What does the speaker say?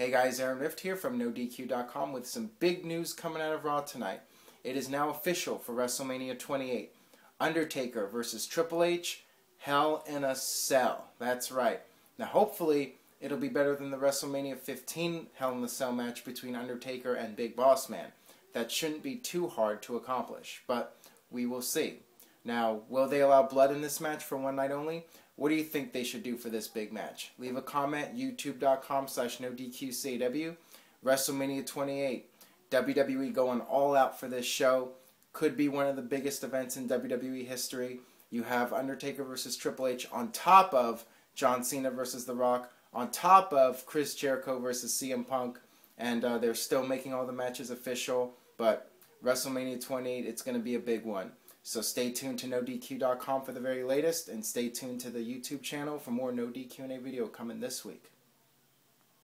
Hey guys, Aaron Rift here from NoDQ.com with some big news coming out of Raw tonight. It is now official for WrestleMania 28. Undertaker versus Triple H, Hell in a Cell. That's right. Now hopefully it'll be better than the WrestleMania 15 Hell in a Cell match between Undertaker and Big Boss Man. That shouldn't be too hard to accomplish, but we will see. Now, will they allow blood in this match for one night only? What do you think they should do for this big match? Leave a comment, youtube.com slash nodqcw. WrestleMania 28. WWE going all out for this show. Could be one of the biggest events in WWE history. You have Undertaker versus Triple H on top of John Cena versus The Rock, on top of Chris Jericho versus CM Punk, and uh, they're still making all the matches official. But WrestleMania 28, it's going to be a big one. So stay tuned to NoDQ.com for the very latest, and stay tuned to the YouTube channel for more No DQ&A video coming this week.